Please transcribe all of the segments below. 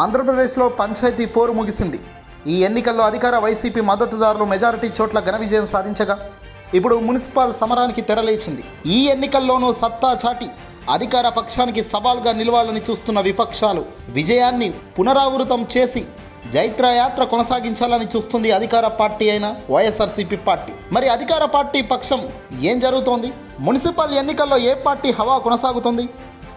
ఆంధ్రప్రదేశ్లో పంచాయతీ పోరు ముగిసింది. ఈ ఎన్నికల్లో అధికార వైసీపీ మద్దతుదారులు మెజారిటీ చోట్ల ఘన విజయం సాధించగా ఇప్పుడు మున్సిపల్ సమరానికి తెరలేచింది. ఈ ఎన్నికల్లోనూ సత్తా చాటి అధికార పక్షానికి సవాల్గా నిలవాలని చూస్తున్న విపక్షాలు విజయాన్ని పునరావృతం చేసి జైత్రయాత్ర కొనసాగించాలని చూస్తుంది అధికార పార్టీ అయిన వైఎస్ఆర్సీపీ పార్టీ. మరి అధికార పార్టీ పక్షం ఏం జరుగుతోంది? మున్సిపల్ ఎన్నికల్లో ఏ పార్టీ హవా కొనసాగుతుంది?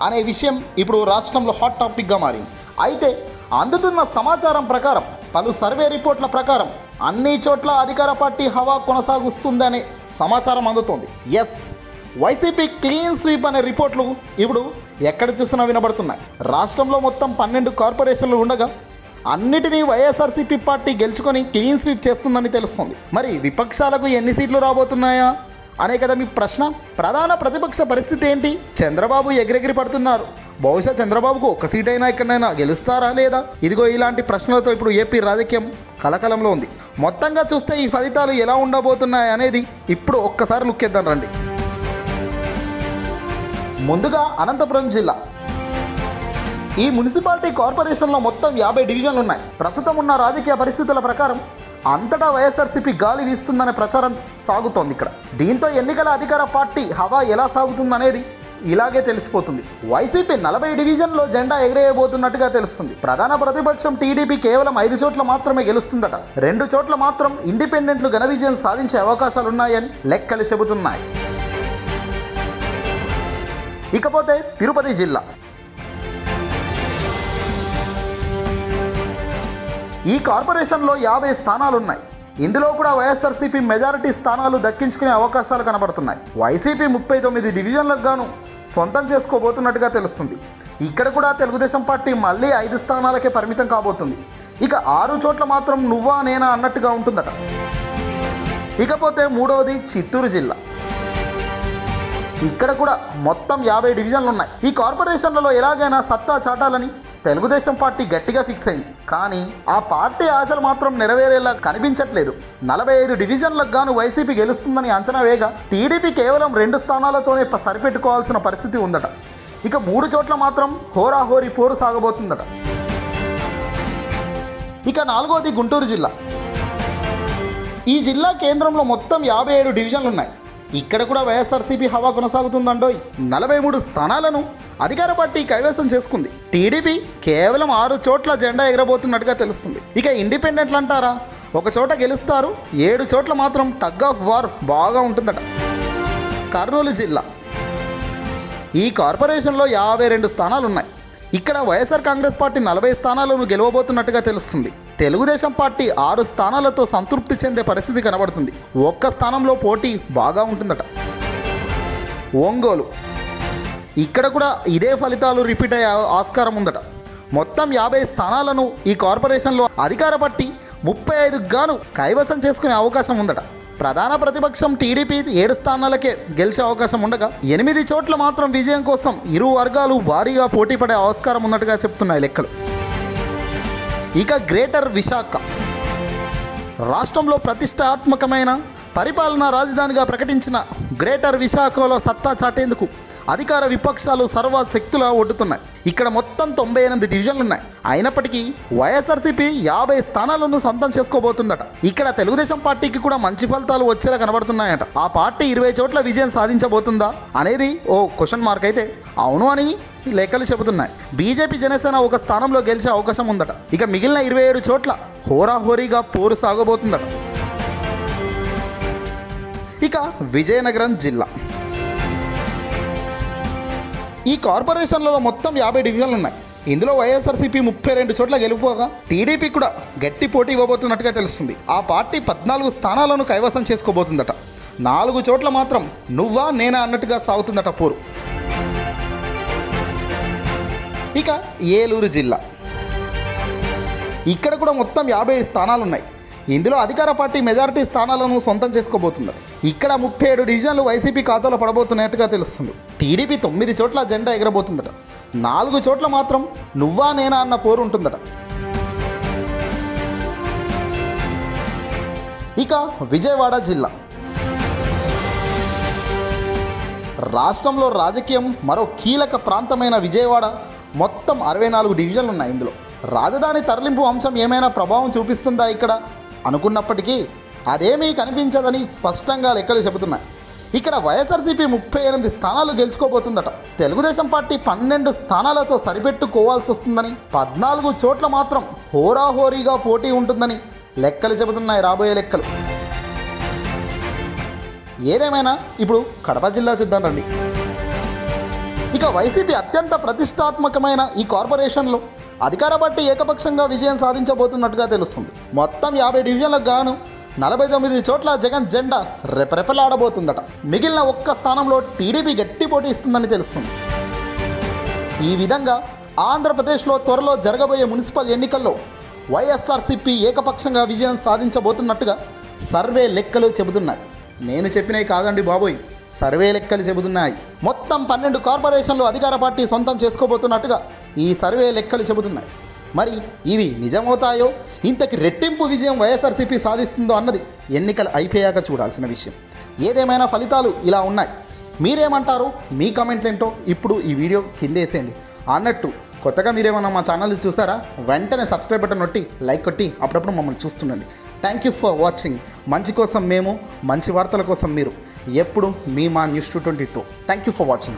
అనే విషయం ఇప్పుడు రాష్ట్రంలో హాట్ టాపిక్గా మారింది. అయితే అందుతున్న సమాచారం ప్రకారం పలు సర్వే రిపోర్ట్ల ప్రకారం అన్ని చోట్ల అధికార పార్టీ హవా కొనసాగుస్తుందనే సమాచారం అందుతోంది. ఎస్ వైసీపీ క్లీన్ స్వీప్ అనే రిపోర్ట్లు ఇప్పుడు ఎక్కడ చూసినా వినబడుతున్నాయి. రాష్ట్రంలో మొత్తం పన్నెండు కార్పొరేషన్లు ఉండగా అన్నిటినీ వైఎస్ఆర్సీపీ పార్టీ గెలుచుకొని క్లీన్ స్వీప్ చేస్తుందని తెలుస్తుంది. మరి విపక్షాలకు ఎన్ని సీట్లు రాబోతున్నాయా? అనే కదా మీ ప్రశ్న. ప్రధాన ప్రతిపక్ష పరిస్థితి ఏంటి? చంద్రబాబు ఎగిరెగిరి పడుతున్నారు. బహుశా చంద్రబాబుకు ఒక్క సీట్ అయినా ఎక్కడైనా గెలుస్తారా లేదా? ఇదిగో ఇలాంటి ప్రశ్నలతో ఇప్పుడు ఏపీ రాజకీయం కలకలంలో ఉంది. మొత్తంగా చూస్తే ఈ ఫలితాలు ఎలా ఉండబోతున్నాయి అనేది ఇప్పుడు ఒక్కసారి లుక్కేద్దాం రండి. ముందుగా అనంతపురం జిల్లా. ఈ మున్సిపాలిటీ కార్పొరేషన్లో మొత్తం యాభై డివిజన్లు ఉన్నాయి. ప్రస్తుతం ఉన్న రాజకీయ పరిస్థితుల ప్రకారం అంతటా వైఎస్ఆర్సీపీ గాలి వీస్తుందనే ప్రచారం సాగుతోంది ఇక్కడ. దీంతో ఎన్నికల అధికార పార్టీ హవా ఎలా సాగుతుందనేది ఇలాగే తెలిసిపోతుంది. వైసీపీ నలభై డివిజన్లో జెండా ఎగిరేయబోతున్నట్టుగా తెలుస్తుంది. ప్రధాన ప్రతిపక్షం టీడీపీ కేవలం ఐదు చోట్ల మాత్రమే గెలుస్తుందట. రెండు చోట్ల మాత్రం ఇండిపెండెంట్లు ఘన విజయం సాధించే అవకాశాలున్నాయని లెక్కలు చెబుతున్నాయి. ఇకపోతే తిరుపతి జిల్లా. ఈ కార్పొరేషన్లో యాభై స్థానాలు ఉన్నాయి ఇందులో కూడా వైఎస్ఆర్సీపీ మెజారిటీ స్థానాలు దక్కించుకునే అవకాశాలు కనబడుతున్నాయి. వైసీపీ ముప్పై తొమ్మిది డివిజన్లకు గాను సొంతం చేసుకోబోతున్నట్టుగా తెలుస్తుంది. ఇక్కడ కూడా తెలుగుదేశం పార్టీ మళ్ళీ ఐదు స్థానాలకే పరిమితం కాబోతుంది. ఇక ఆరు చోట్ల మాత్రం నువ్వా నేనా అన్నట్టుగా ఉంటుందట. ఇకపోతే మూడవది చిత్తూరు జిల్లా. ఇక్కడ కూడా మొత్తం యాభై డివిజన్లు ఉన్నాయి ఈ కార్పొరేషన్లలో ఎలాగైనా సత్తా చాటాలని తెలుగుదేశం పార్టీ గట్టిగా ఫిక్స్ అయింది. కానీ ఆ పార్టీ ఆశలు మాత్రం నెరవేరేలా కనిపించట్లేదు. నలభై ఐదు డివిజన్లకు గాను వైసీపీ గెలుస్తుందని అంచనా వేగా టీడీపీ కేవలం రెండు స్థానాలతోనే సరిపెట్టుకోవాల్సిన పరిస్థితి ఉందట. ఇక మూడు చోట్ల మాత్రం హోరాహోరీ పోరు సాగబోతుందట. ఇక నాలుగోది గుంటూరు జిల్లా. ఈ జిల్లా కేంద్రంలో మొత్తం యాభై ఏడు డివిజన్లు ఉన్నాయి ఇక్కడ కూడా వైఎస్ఆర్సీపీ హవా కొనసాగుతుందండోయ్. నలభై మూడు స్థానాలను అధికార పార్టీ కైవసం చేసుకుంది. టీడీపీ కేవలం ఆరు చోట్ల జెండా ఎగరబోతున్నట్టుగా తెలుస్తుంది. ఇక ఇండిపెండెంట్లు అంటారా? ఒక చోట గెలుస్తారు ఏడు చోట్ల మాత్రం టగ్ ఆఫ్ వార్ బాగా ఉంటుందట. కర్నూలు జిల్లా. ఈ కార్పొరేషన్లో యాభై రెండు స్థానాలు ఉన్నాయి ఇక్కడ వైఎస్ఆర్ కాంగ్రెస్ పార్టీ నలభై స్థానాలను గెలవబోతున్నట్టుగా తెలుస్తుంది. తెలుగుదేశం పార్టీ ఆరు స్థానాలతో సంతృప్తి చెందే పరిస్థితి కనబడుతుంది. ఒక్క స్థానంలో పోటీ బాగా ఉంటుందట. ఒంగోలు. ఇక్కడ కూడా ఇదే ఫలితాలు రిపీట్ అయ్యే ఆస్కారం ఉందట. మొత్తం యాభై స్థానాలను ఈ కార్పొరేషన్లో అధికార పట్టి ముప్పై ఐదుకు గాను కైవసం చేసుకునే అవకాశం ఉందట. ప్రధాన ప్రతిపక్షం టీడీపీ ఏడు స్థానాలకే గెలిచే అవకాశం ఉండగా ఎనిమిది చోట్ల మాత్రం విజయం కోసం ఇరు వర్గాలు భారీగా పోటీ పడే ఆస్కారం ఉన్నట్టుగా చెప్తున్నాయి లెక్కలు. ఇక గ్రేటర్ విశాఖ. రాష్ట్రంలో ప్రతిష్టాత్మకమైన పరిపాలనా రాజధానిగా ప్రకటించిన గ్రేటర్ విశాఖలో సత్తా చాటేందుకు అధికార విపక్షాలు సర్వశక్తులా ఒడ్డుతున్నాయి. ఇక్కడ మొత్తం తొంభై ఎనిమిది డివిజన్లు ఉన్నాయి అయినప్పటికీ వైఎస్ఆర్సీపీ యాభై స్థానాలను సొంతం చేసుకోబోతుందట. ఇక్కడ తెలుగుదేశం పార్టీకి కూడా మంచి ఫలితాలు వచ్చేలా కనబడుతున్నాయట. ఆ పార్టీ ఇరవై చోట్ల విజయం సాధించబోతుందా అనేది ఓ క్వశ్చన్ మార్క్ అయితే అవును అని లెక్కలు చెబుతున్నాయి. బీజేపీ జనసేన ఒక స్థానంలో గెలిచే అవకాశం ఉందట. ఇక మిగిలిన ఇరవై ఏడు చోట్ల హోరాహోరీగా పోరు సాగబోతుందట. ఇక విజయనగరం జిల్లా. ఈ కార్పొరేషన్లలో మొత్తం యాభై డివిజన్లు ఉన్నాయి ఇందులో వైఎస్ఆర్సీపీ ముప్పై రెండు చోట్ల గెలిపోగా టీడీపీ కూడా గట్టి పోటీ ఇవ్వబోతున్నట్టుగా తెలుస్తుంది. ఆ పార్టీ పద్నాలుగు స్థానాలను కైవసం చేసుకోబోతుందట. నాలుగు చోట్ల మాత్రం నువ్వా నేనా అన్నట్టుగా సాగుతుందట పోరు. ఇక ఏలూరు జిల్లా. ఇక్కడ కూడా మొత్తం యాభై స్థానాలు ఉన్నాయి ఇందులో అధికార పార్టీ మెజారిటీ స్థానాలను సొంతం చేసుకోబోతుంది ఇక్కడ ముప్పై ఏడు డివిజన్లు వైసీపీ ఖాతాలో పడబోతున్నట్టుగా తెలుస్తుంది. టీడీపీ తొమ్మిది చోట్ల జెండా ఎగరబోతుందట. నాలుగు చోట్ల మాత్రం నువ్వా నేనా అన్న పోరు ఉంటుందట. ఇక విజయవాడ జిల్లా. రాష్ట్రంలో రాజకీయం మరో కీలక ప్రాంతమైన విజయవాడ మొత్తం అరవై నాలుగు డివిజన్లు ఉన్నాయి ఇందులో. రాజధాని తరలింపు అంశం ఏమైనా ప్రభావం చూపిస్తుందా ఇక్కడ? అనుకున్నప్పటికీ అదేమీ కనిపించదని స్పష్టంగా లెక్కలు చెబుతున్నాయి. ఇక్కడ వైఎస్ఆర్సీపీ ముప్పై ఎనిమిది స్థానాలు గెలుచుకోబోతుందట. తెలుగుదేశం పార్టీ పన్నెండు స్థానాలతో సరిపెట్టుకోవాల్సి వస్తుందని పద్నాలుగు చోట్ల మాత్రం హోరాహోరీగా పోటీ ఉంటుందని లెక్కలు చెబుతున్నాయి రాబోయే లెక్కలు. ఏదేమైనా ఇప్పుడు కడప జిల్లా చూద్దాం రండి. ఇక వైసీపీ అత్యంత ప్రతిష్టాత్మకమైన ఈ కార్పొరేషన్లో అధికార పార్టీ ఏకపక్షంగా విజయం సాధించబోతున్నట్టుగా తెలుస్తుంది. మొత్తం యాభై డివిజన్లకు గాను నలభై తొమ్మిది చోట్ల జగన్ జెండా రెపరెపలాడబోతుందట. మిగిలిన ఒక్క స్థానంలో టీడీపీ గట్టి పోటీ ఇస్తుందని తెలుస్తుంది. ఈ విధంగా ఆంధ్రప్రదేశ్లో త్వరలో జరగబోయే మున్సిపల్ ఎన్నికల్లో వైఎస్ఆర్సీపీ ఏకపక్షంగా విజయం సాధించబోతున్నట్టుగా సర్వే లెక్కలు చెబుతున్నాయి. నేను చెప్పినవి కాదండి బాబోయ్. సర్వే లెక్కలు చెబుతున్నాయి. మొత్తం పన్నెండు కార్పొరేషన్లు అధికార పార్టీ సొంతం చేసుకోబోతున్నట్టుగా ఈ సర్వే లెక్కలు చెబుతున్నాయి. మరి ఇవి నిజమవుతాయో? ఇంతకి రెట్టింపు విజయం వైఎస్ఆర్సీపీ సాధిస్తుందో అన్నది ఎన్నికలు అయిపోయాక చూడాల్సిన విషయం. ఏదేమైనా ఫలితాలు ఇలా ఉన్నాయి. మీరేమంటారు? మీ కామెంట్లు ఏంటో ఇప్పుడు ఈ వీడియో కిందేసేయండి. అన్నట్టు కొత్తగా మీరేమన్నా మా ఛానల్ చూసారా? వెంటనే సబ్స్క్రైబ్ బటన్ నొట్టి లైక్ కొట్టి అప్పుడప్పుడు మమ్మల్ని చూస్తుండండి. థ్యాంక్ యూ ఫర్ వాచింగ్ మంచి కోసం మేము మంచి వార్తల కోసం మీరు. ఎప్పుడు మీ మా news two ట్వంటీతో. Thank you for watching